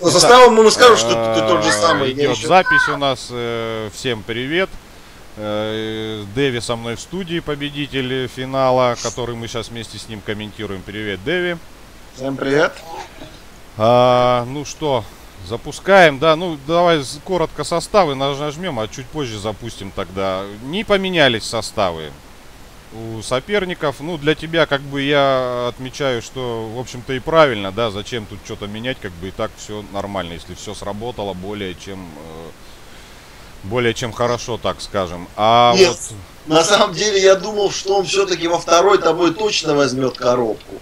Ну, составом мы скажем, что ты, тот же Э, самый. Идет запись у нас. э, Всем привет. Э, Дэви со мной в студии, победитель финала, который мы сейчас вместе с ним комментируем. Привет, Дэви. Всем привет. А, ну что, запускаем, да? Ну, давай коротко составы наж- нажмем, а чуть позже запустим тогда. Не поменялись составы у соперников. Ну, для тебя, как бы, я отмечаю, что, в общем-то, и правильно, да, зачем тут что-то менять, как бы, и так все нормально, если все сработало более чем... э, более чем хорошо, так скажем. А Нет. вот... На самом деле я думал, что он все-таки во второй тобой точно возьмет коробку.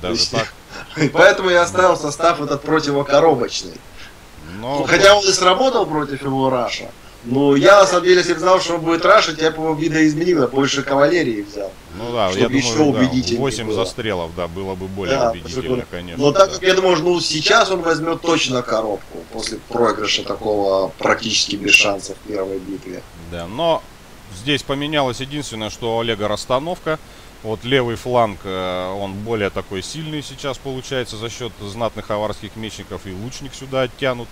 Даже есть- так. Поэтому я оставил состав этот противокоробочный. Но... Хотя он и сработал против его Раша. Но я на самом деле, если знал, что он будет рашить, я бы его видоизменил, я больше кавалерии взял. Ну да, Чтоб я еще думаю, да, убедительнее 8 было. застрелов, да, было бы более Да, убедительно, потому конечно. Но так да. как я думаю, ну сейчас он возьмет точно коробку после проигрыша такого практически без шансов в первой битве. Да, но здесь поменялось единственное, что у Олега расстановка. Вот левый фланг, э, он более такой сильный сейчас получается за счет знатных аварских мечников и лучник сюда оттянут.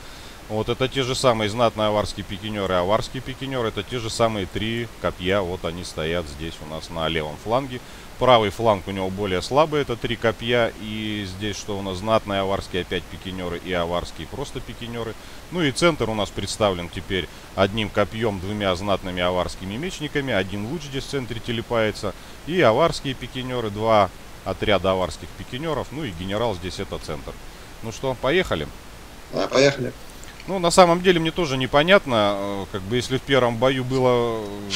Вот это те же самые знатные аварские пикинеры аварские пикинеры. Это те же самые три копья. Вот они стоят здесь у нас на левом фланге. Правый фланг у него более слабый, это три копья. И здесь что у нас знатные аварские опять пикинеры и аварские просто пикинеры. Ну и центр у нас представлен теперь одним копьем, двумя знатными аварскими мечниками. Один луч здесь в центре телепается. И аварские пикинеры, два отряда аварских пикинеров. Ну и генерал здесь это центр. Ну что, поехали? А, поехали. Ну, на самом деле, мне тоже непонятно, э, как бы, если в первом бою было, э,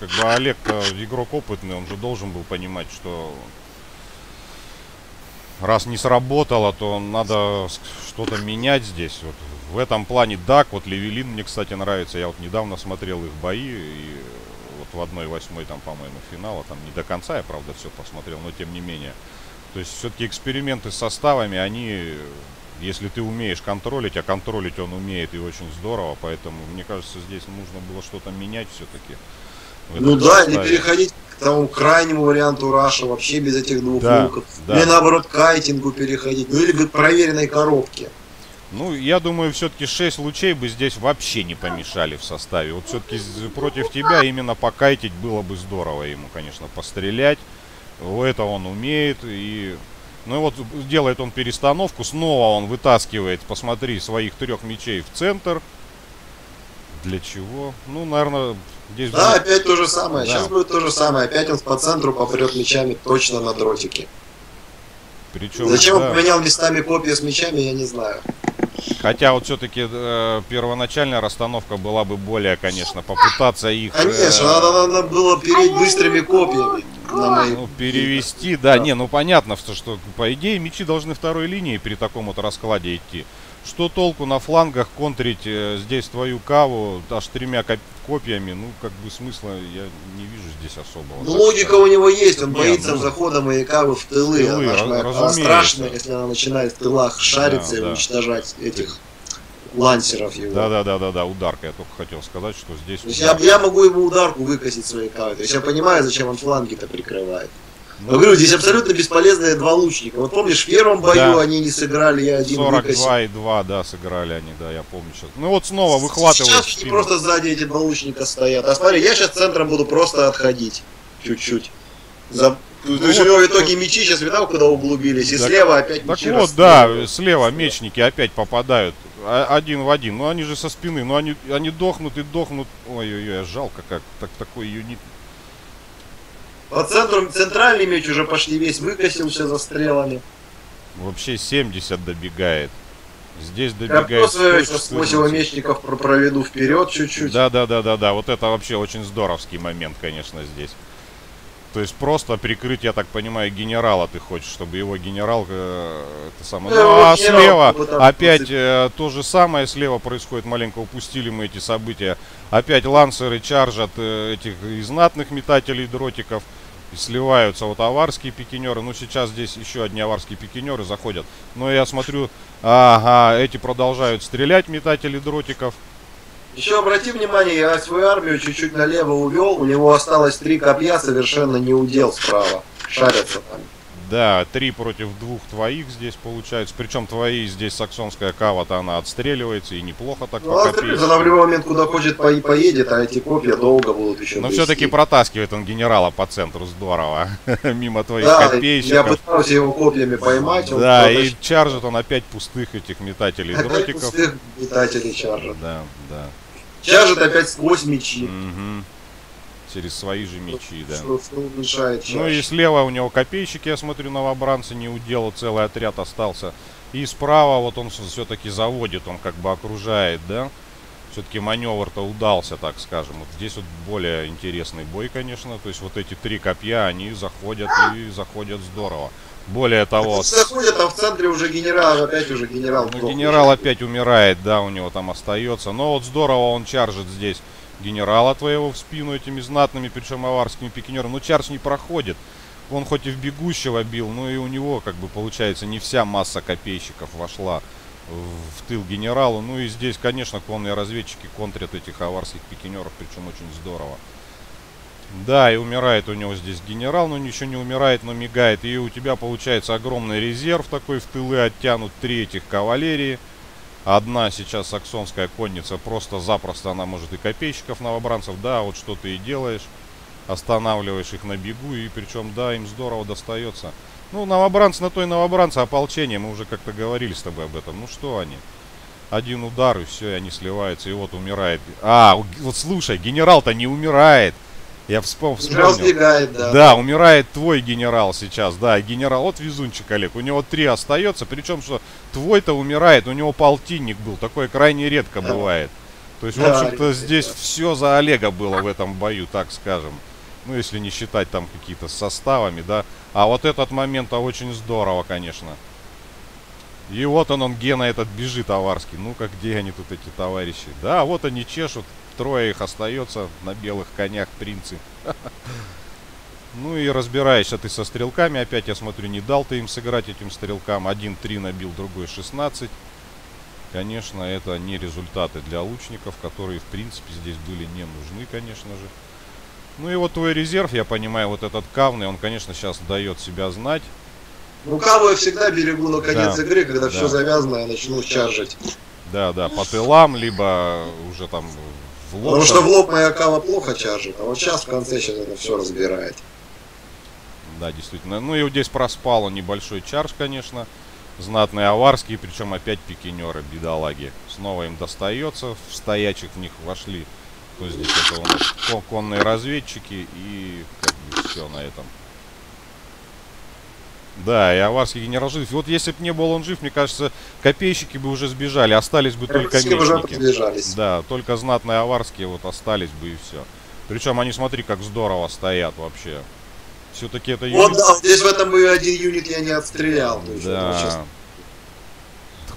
как бы, Олег игрок опытный, он же должен был понимать, что раз не сработало, то надо что-то менять здесь. Вот в этом плане Дак, вот Левелин мне, кстати, нравится. Я вот недавно смотрел их бои, и вот в одной восьмой там, по-моему, финала, там не до конца я, правда, все посмотрел, но тем не менее. То есть все-таки эксперименты с составами, они, если ты умеешь контролить, а контролить он умеет и очень здорово, поэтому мне кажется, здесь нужно было что-то менять все-таки. Ну да, не переходить к тому крайнему варианту Раша, вообще без этих двух Да, луков. да. Или наоборот к кайтингу переходить. Ну или к проверенной коробке. Ну, я думаю, все-таки 6 лучей бы здесь вообще не помешали в составе. Вот все-таки против тебя именно покайтить было бы здорово ему, конечно, пострелять. Это он умеет. И... Ну и вот делает он перестановку. Снова он вытаскивает, посмотри, своих трех мечей в центр. Для чего? Ну, наверное, здесь... Да, будет- опять то же самое. Да. Сейчас будет то же самое. Опять он по центру попрет мечами точно на дротике. Причем, Зачем да. он поменял местами копья с мечами, я не знаю. Хотя вот все-таки первоначальная расстановка была бы более, конечно, попытаться их... э, Конечно, надо, надо было переть быстрыми копьями. На мои... Ну, перевести, да, не, ну понятно, что, что по идее мечи должны второй линии при таком вот раскладе идти. Что толку на флангах контрить э, здесь твою каву аж тремя коп- копьями, ну как бы смысла я не вижу здесь особого. Ну, логика сказать. у него есть, он Не, боится ну, захода маяка в тылы. в тылы, она, ж раз- она страшная, если она начинает в тылах шариться Да, и да. уничтожать этих лансеров его. Да, да, да, да, да, ударка. Я только хотел сказать, что здесь. То есть я, я могу ему ударку выкосить своей кавой. То есть я понимаю, зачем он фланги-то прикрывает. Ну, Но говорю, здесь абсолютно бесполезные два лучника. Вот помнишь, в первом бою Да. они не сыграли, я один выкосил. 42 и 2, да, сыграли они, да, я помню сейчас. Ну вот снова выхватывают Сейчас они просто сзади эти два лучника стоят. А смотри, я сейчас центром буду просто отходить. Чуть-чуть. За... Ну То есть у него в итоге мечи сейчас видал, куда углубились. И Так- слева опять Так мечи вот, да, слева мечники опять попадают а- один в один. Ну они же со спины, ну они, они дохнут и дохнут. Ой-ой-ой, жалко как так, такой юнит. По центру центральный меч уже почти весь выкосился за стрелами. Вообще 70 добегает. Здесь Я добегает просто сейчас сквозь его 114. мечников про- проведу вперед чуть-чуть. Да, да, да, да, да. Вот это вообще очень здоровский момент, конечно, здесь. То есть просто прикрыть, я так понимаю, генерала ты хочешь, чтобы его генерал э, это самое. Да, Ну, а слева опять э, то же самое, слева происходит, маленько упустили мы эти события. Опять лансеры чаржат э, этих и знатных метателей дротиков. И сливаются вот аварские пикинеры. Ну, сейчас здесь еще одни аварские пикинеры заходят. Но я смотрю, ага, эти продолжают стрелять метатели дротиков. Еще обрати внимание, я свою армию чуть-чуть налево увел, у него осталось три копья, совершенно не удел справа. Шарятся там. Да, три против двух твоих здесь получается. Причем твои здесь саксонская кава-то она отстреливается и неплохо так ну, по копейке. Она в любой момент куда хочет по поедет, а эти копья долго будут еще Но все-таки протаскивает он генерала по центру здорово. Мимо твоих да, копейщиков. я пытался его копьями поймать. Да, и чаржит он опять пустых этих метателей дротиков. пустых метателей чаржит. Да, да. Чаржит опять сквозь мечи. Угу через свои же мечи, да. Что, что мешает ну и слева у него копейщики, я смотрю, новобранцы не удела, целый отряд остался. И справа вот он все-таки заводит, он как бы окружает, да. Все-таки маневр-то удался, так скажем. Вот здесь вот более интересный бой, конечно. То есть вот эти три копья, они заходят и заходят здорово. Более того... Заходят, а в центре уже генерал, опять уже генерал. Ну, генерал опять умирает, да, у него там остается. Но вот здорово он чаржит здесь генерала твоего в спину этими знатными, причем аварскими пикинерами. Но чарж не проходит. Он хоть и в бегущего бил, но и у него, как бы, получается, не вся масса копейщиков вошла в тыл генералу. Ну и здесь, конечно, конные разведчики контрят этих аварских пикинеров, причем очень здорово. Да, и умирает у него здесь генерал, но ничего не умирает, но мигает. И у тебя получается огромный резерв такой в тылы оттянут три этих кавалерии. Одна сейчас саксонская конница, просто-запросто она может и копейщиков новобранцев, да, вот что ты и делаешь. Останавливаешь их на бегу, и причем, да, им здорово достается. Ну, новобранцы на то и новобранцы, ополчение, мы уже как-то говорили с тобой об этом. Ну, что они? Один удар, и все, и они сливаются, и вот умирает. А, вот слушай, генерал-то не умирает. Я вспомнил. Генерал сбегает, да. Да, умирает твой генерал сейчас, да, генерал, вот везунчик Олег, у него три остается, причем, что твой-то умирает, у него полтинник был, такое крайне редко да. бывает. То есть, да, в общем-то, здесь да. все за Олега было в этом бою, так скажем. Ну, если не считать там какие-то составами, да. А вот этот момент-то очень здорово, конечно. И вот он, он, Гена этот бежит аварский. Ну-ка, где они тут, эти товарищи? Да, вот они чешут. Трое их остается на белых конях, принцы. Ну и разбираешься ты со стрелками. Опять, я смотрю, не дал ты им сыграть этим стрелкам. Один 3 набил, другой 16. Конечно, это не результаты для лучников, которые, в принципе, здесь были не нужны, конечно же. Ну и вот твой резерв, я понимаю, вот этот кавный, он, конечно, сейчас дает себя знать. Ну, каву я всегда берегу на конец да, игры, когда да. все завязано, я начну чаржить. Да, да, по тылам, либо уже там в лоб. Потому что в лоб моя кава плохо чаржит, а вот сейчас в конце сейчас это все разбирает. Да, действительно. Ну и вот здесь проспал он небольшой чарж, конечно. Знатные аварские, причем опять пикинеры, бедолаги. Снова им достается, в стоячих в них вошли. То здесь это у нас конные разведчики и как бы все на этом. Да, и аварский генерал жив. вот если бы не был он жив, мне кажется, копейщики бы уже сбежали, остались бы только мечники. Да, только знатные аварские вот остались бы и все. Причем они, смотри, как здорово стоят вообще. Все-таки это юнит... Вот да, здесь в этом бою один юнит я не отстрелял. Да.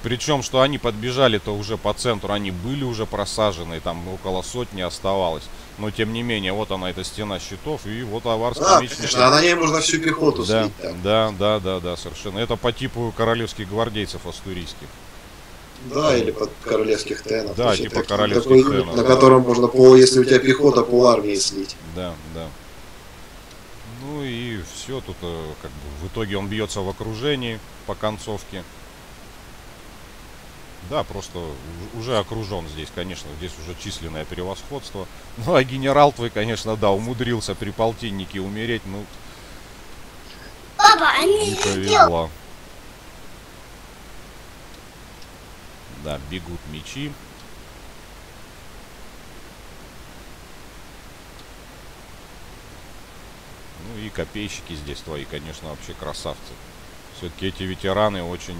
Причем, что они подбежали-то уже по центру, они были уже просажены, там около сотни оставалось. Но тем не менее, вот она, эта стена щитов, и вот аварский да, меч. конечно, а на ней можно всю пехоту да, слить. Там. Да, да, да, да, совершенно. Это по типу королевских гвардейцев астурийских. Да, или под королевских тенов. Да, типа так, королевских такой, тенов. На котором можно, пол, если у тебя пехота, пол армии слить. Да, да. Ну и все, тут э, как бы в итоге он бьется в окружении по концовке. Да, просто уже окружен здесь, конечно, здесь уже численное превосходство. Ну, а генерал твой, конечно, да, умудрился при полтиннике умереть, ну... Папа, они не повезло. Да, бегут мечи. Ну и копейщики здесь твои, конечно, вообще красавцы. Все-таки эти ветераны очень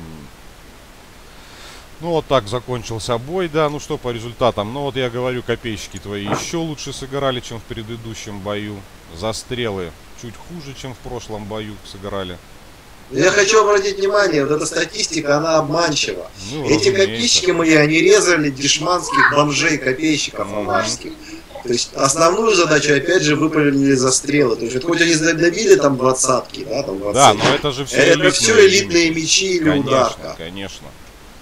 ну вот так закончился бой, да, ну что по результатам. Ну вот я говорю, копейщики твои еще лучше сыграли, чем в предыдущем бою. Застрелы чуть хуже, чем в прошлом бою сыграли. Я хочу обратить внимание, вот эта статистика, она обманчива. Ну, Эти копейщики мои, они резали дешманских бомжей, копейщиков mm То есть основную задачу, опять же, выполнили застрелы. То есть хоть они добили там двадцатки, да, там 20. Да, но это же все это элитные, все элитные мечи или конечно, ударка. Конечно.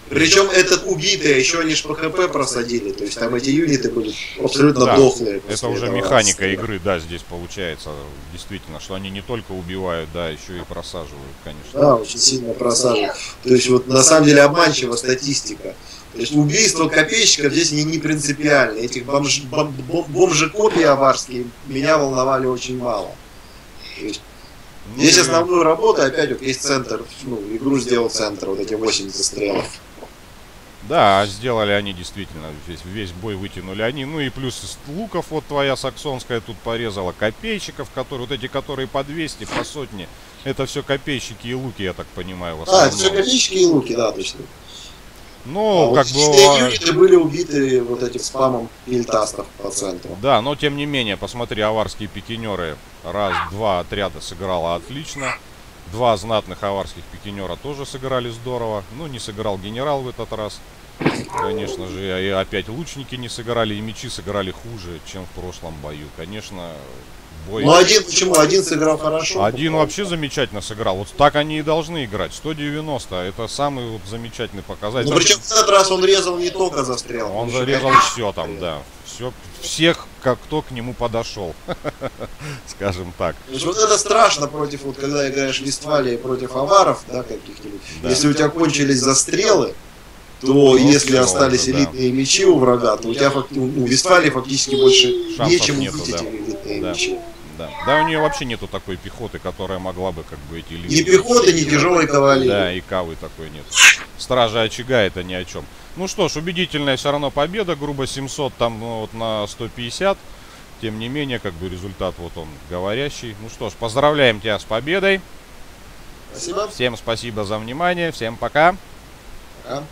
Причем этот убитый, а еще они ж по ХП просадили. То есть там эти юниты были абсолютно Да, дохлые. Это уже механика отстрела. игры, да, здесь получается. Действительно, что они не только убивают, да, еще и просаживают, конечно. Да, очень сильно просаживают. То есть вот на самом деле обманчива статистика. То есть убийство копейщиков здесь не, не принципиально. Этих бомж, бом, бом- бомжи-копии аварские меня волновали очень мало. То есть Ну, Здесь основную работу, опять вот есть центр, ну, игру сделал центр, вот эти 80 стрелов. Да, сделали они действительно, весь, весь бой вытянули они. Ну и плюс из луков вот твоя саксонская тут порезала, копейщиков, которые, вот эти, которые по 200, по сотне. Это все копейщики и луки, я так понимаю, А, это все копеечки и луки, да, точно. Ну, а как вот бы... юниты были убиты вот этим спамом ильтастов по центру. Да, но тем не менее, посмотри, аварские пикинеры. Раз, два отряда сыграло отлично. Два знатных аварских пикинера тоже сыграли здорово. Ну, не сыграл генерал в этот раз. Конечно же, и опять лучники не сыграли, и мечи сыграли хуже, чем в прошлом бою. Конечно, бой... Ну один, почему? Один сыграл хорошо. Один вообще замечательно сыграл. Вот так они и должны играть. 190 это самый вот замечательный показатель. Ну причем в этот раз он резал не только за стрел. Он зарезал все там, да. Все, всех, как кто к нему подошел. Скажем так. Вот это страшно против, вот когда играешь в Вестфалии против аваров, да, каких-нибудь. Да. Если у тебя кончились застрелы, то Ну, если всё остались да. элитные мечи у врага, то у тебя факти- у Вестфалии фактически больше Шансов нечем нету, убить да. эти элитные Да. мечи. Да. да, у нее вообще нету такой пехоты, которая могла бы как бы эти Ни линии- пехоты, ни тяжелой кавалерии. Да, и кавы такой нет. Стражи очага это ни о чем. Ну что ж, убедительная все равно победа, грубо 700 там ну, вот на 150. Тем не менее, как бы результат вот он говорящий. Ну что ж, поздравляем тебя с победой. Спасибо. Всем спасибо за внимание. Всем пока. Пока.